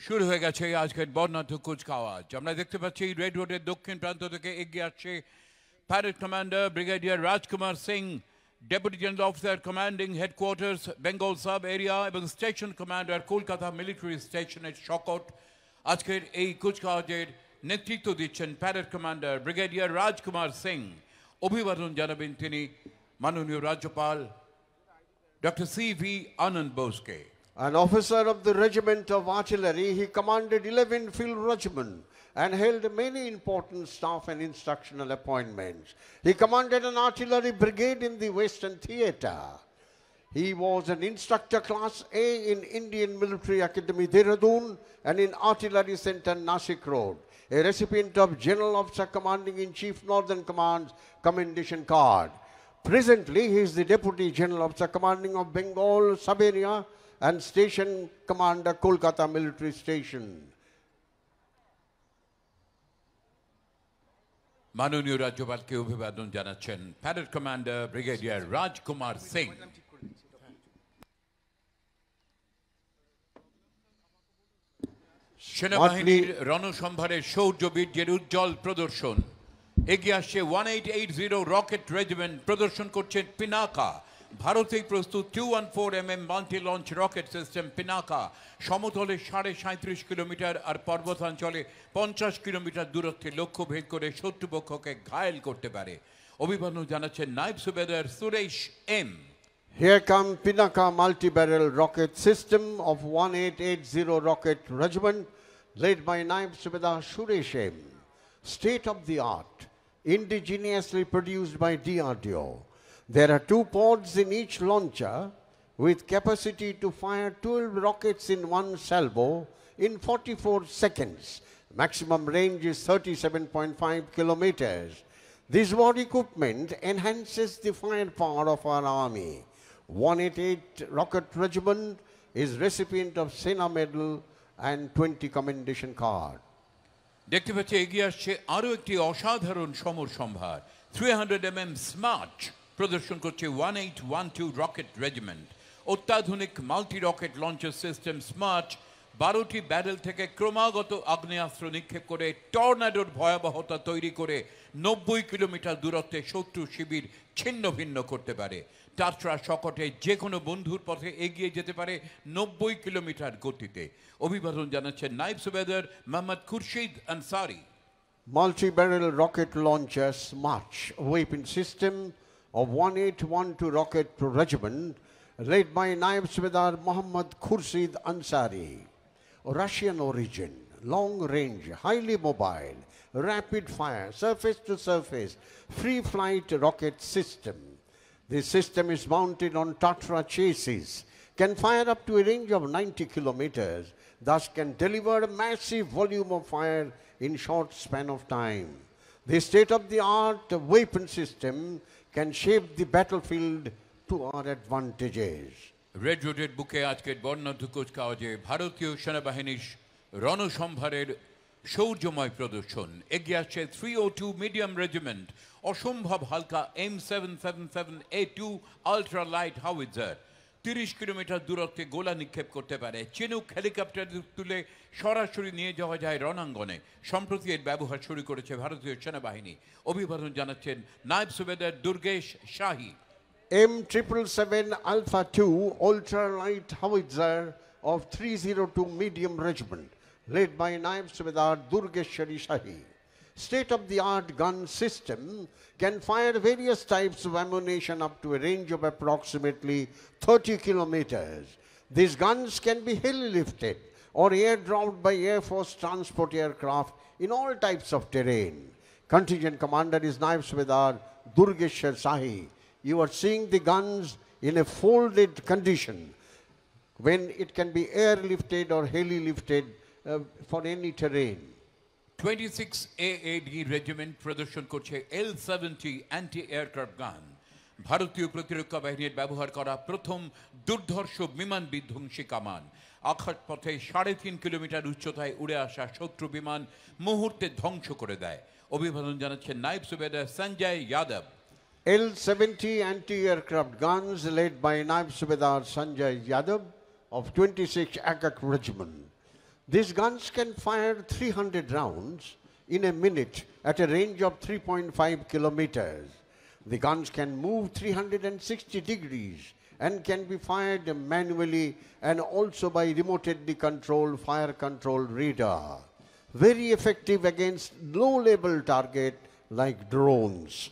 শুরু হয়ে গেছে আজকের বর্ণাঢ্য কুচকাওয়াজ আমরা দেখতে পাচ্ছি রেড রোডের দক্ষিণ প্রান্ত থেকে এগিয়ে আসছে parade commander brigadier Rajkumar Singh deputy general officer commanding headquarters Bengal sub area এবং স্টেশন কমান্ডার কলকাতা মিলিটারি স্টেশনের শকট আজকের এই কুচকাওয়াজের নেতৃত্ব দিচ্ছেন parade commander brigadier Rajkumar Singh অভিবাদন জানাবেন তিনি মাননীয় রাজ্যপাল doctor C V Ananda বোসকে An officer of the regiment of artillery, he commanded 11 field regiment and held many important staff and instructional appointments. He commanded an artillery brigade in the Western Theatre. He was an instructor class A in Indian Military Academy Dehradun and in Artillery Center Nasik Road. A recipient of General Officer Commanding in Chief Northern Command's Commendation Card. Presently, he is the Deputy General Officer Commanding of Bengal Sub-Area and Station Commander Kolkata Military Station. মাননীয় রাজ্যপালকে অভিবাদন জানাচ্ছেন parade commander brigadier Rajkumar Singh সেনাবাহিনীর রণসম্ভারের শৌর্য বীর্যের উজ্জ্বল প্রদর্শন এগিয়ে আসছে one eight eight zero rocket regiment প্রদর্শন করছেন পিনাকা ভারতেই প্রস্তুত two one four M M multi launch rocket system Pinaka সমতলে সাড়ে সাঁত্রিশ কিলোমিটার আর পর্বতাঞ্চলে পঞ্চাশ কিলোমিটার দূরত্বে লক্ষ্য ভেদ করে শত্রুপক্ষকে ঘায়েল করতে পারে অভিবাদন জানাচ্ছেন Naib Subedar Suresh M Here come Pinaka multi-barrel rocket system of 1880 Rocket Regiment led by Naib Subedar Sureshem. State-of-the-art, indigenously produced by DRDO. There are two pods in each launcher with capacity to fire 12 rockets in one salvo in 44 seconds. Maximum range is 37.5 kilometers. This war equipment enhances the firepower of our army. 188 Rocket Regiment is recipient of Sena Medal and 20 Commendation Card. দেখতে পাচ্ছি এগিয়ে আসছে আরও একটি অসাধারণ সমর সম্ভার three hundred M M smart প্রদর্শন করছে one eight one two rocket regiment. অত্যাধুনিক multi rocket launcher system smart. বারোটি ব্যারেল থেকে ক্রমাগত আগ্নেয়াস্ত্র নিক্ষেপ করে টর্নাডোর ভয়াবহতা তৈরি করে নব্বই কিলোমিটার দূরত্বে শত্রু শিবির ছিন্ন ভিন্ন করতে পারে। টাটরা শকটে যে কোনো বন্ধুর পথে এগিয়ে যেতে পারে নব্বই কিলোমিটার গতিতে। অভিবাদন জানাচ্ছেন Naib Subedar Mohammad Khurshid Ansari. Multi-barrel rocket launcher Smarch weapon system of 1812 Rocket Regiment led by Naib Subedar Muhammad Khurshid Ansari. Russian origin, long range, highly mobile, rapid fire, surface to surface, free flight rocket system. This system is mounted on Tatra chassis, can fire up to a range of 90 kilometers, thus can deliver a massive volume of fire in short span of time. The state-of-the-art weapon system can shape the battlefield to our advantages. Red রোডের বুকে আজকের বর্ণাঢ্য কুচকাওয়াজে ভারতীয় সেনাবাহিনীর রণসম্ভারের শৌর্যময় প্রদর্শন এগিয়ে আসছে three o two medium regiment অসম্ভব হালকা M seven seven seven A two ultra light howitzer তিরিশ কিলোমিটার দূরত্বে গোলা নিক্ষেপ করতে পারে। চিনুক হেলিকপ্টার তুলে সরাসরি নিয়ে যাওয়া যায় রণাঙ্গনে। সম্প্রতি এর ব্যবহার শুরু করেছে ভারতীয় সেনাবাহিনী। অভিবাদন জানাচ্ছেন Naib Subedar Durgesh Shahi. M777 Alpha 2 ultralight howitzer of 302 Medium Regiment, led by Naib Subedar Durgeshwari Shahi. State-of-the-art gun system can fire various types of ammunition up to a range of approximately 30 kilometers. These guns can be heli-lifted or air-dropped by Air Force transport aircraft in all types of terrain. Contingent commander is Naib Subedar Durgeshwar Sahi. You are seeing the guns in a folded condition when it can be airlifted or heli-lifted uh, for any terrain. Twenty six AAD regiment প্রদর্শন করছে এল seventy anti aircraft গান ভারতীয় প্রতিরক্ষা বাহিনীর ব্যবহার করা প্রথম দুর্ধর্ষ বিমান বিধ্বংসী কামান। আকাশ পথে সাড়ে তিন কিলোমিটার উচ্চতায় উড়ে আসা শত্রু বিমান মুহূর্তে ধ্বংস করে দেয়। অভিবাদন জানাচ্ছেন নাইব সুবেদার সঞ্জয় যাদব। এল L-70 anti-aircraft guns led by Naib Subedar Sanjay Yadav of 26 Akak Regiment. These guns can fire 300 rounds in a minute at a range of 3.5 kilometers. The guns can move 360 degrees and can be fired manually and also by remotely controlled fire control radar. Very effective against low level target like drones.